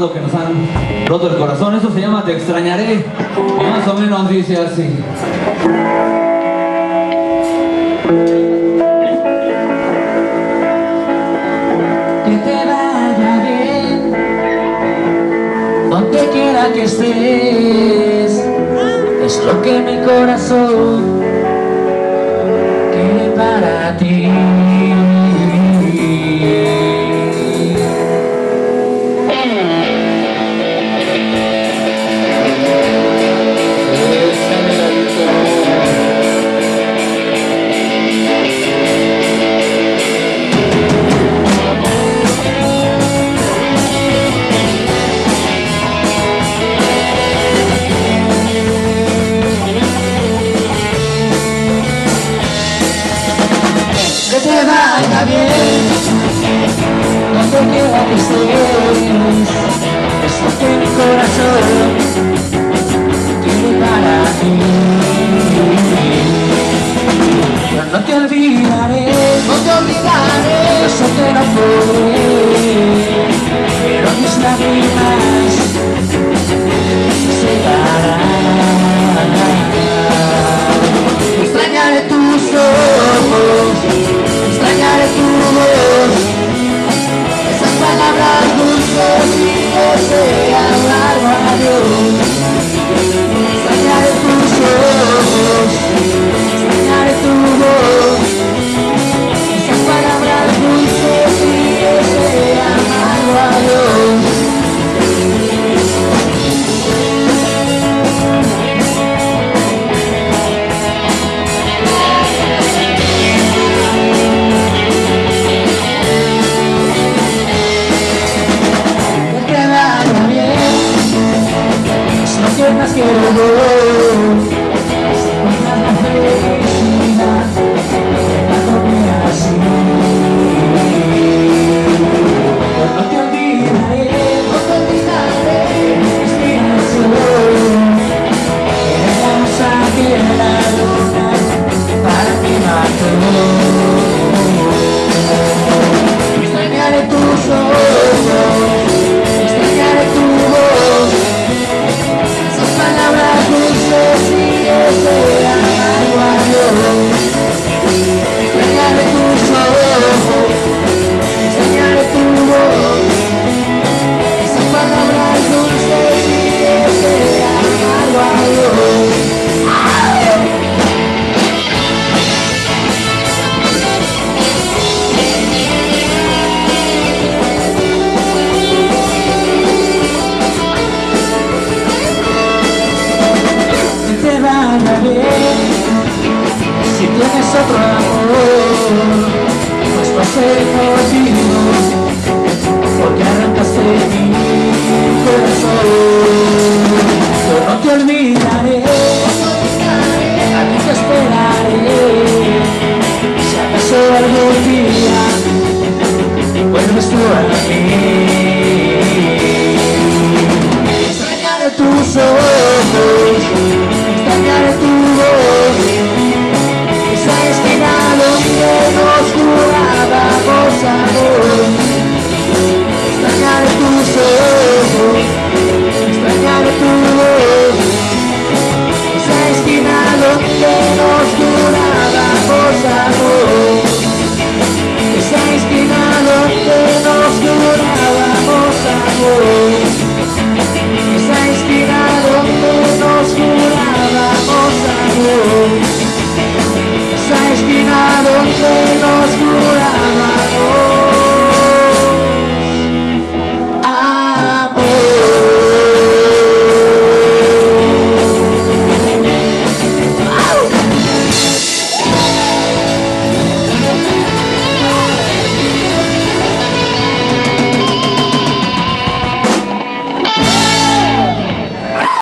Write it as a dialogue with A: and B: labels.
A: que nos han roto el corazón. Eso se llama Te extrañaré. Y más o menos dice así.
B: Que te vaya bien, donde quiera que estés, es lo que mi corazón quiere para ti. es lo que mi corazón tiene para ti. Yo no te olvidaré, no te olvidaré, yo sé que no podré, pero mis lágrimas más que los dos. otro amor Pues pasé contigo Porque arrancaste mi corazón. Yo no te olvidaré. away.